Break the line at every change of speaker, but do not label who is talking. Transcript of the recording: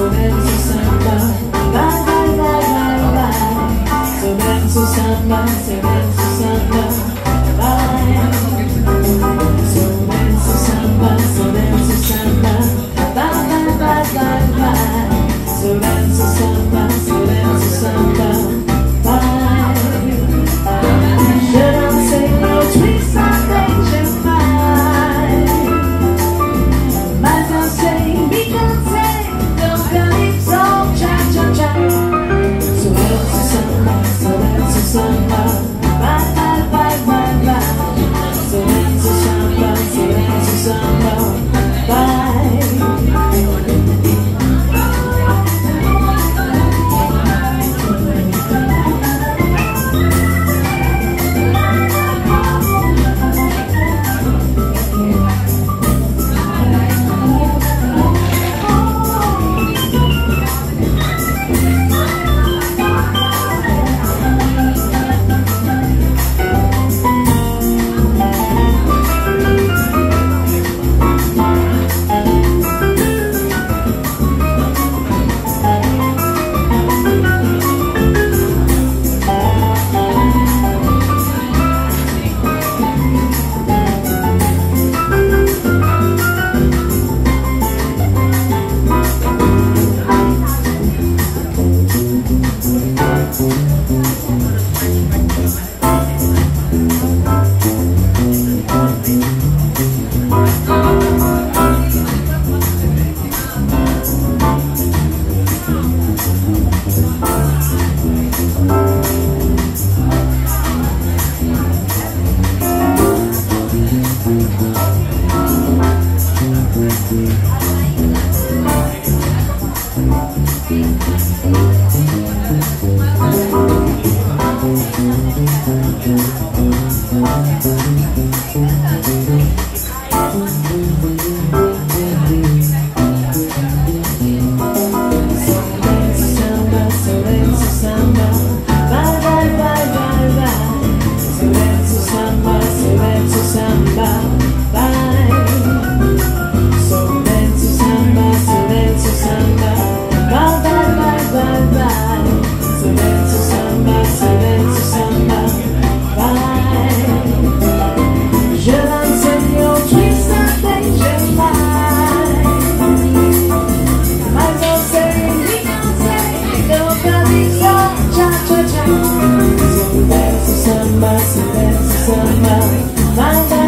Sometimes, sometimes, sometimes, Bye. my, my, my, my, my,